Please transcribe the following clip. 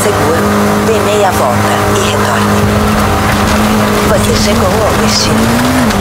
seguro, dê meia volta e retorne. Você chegou ao destino.